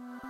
you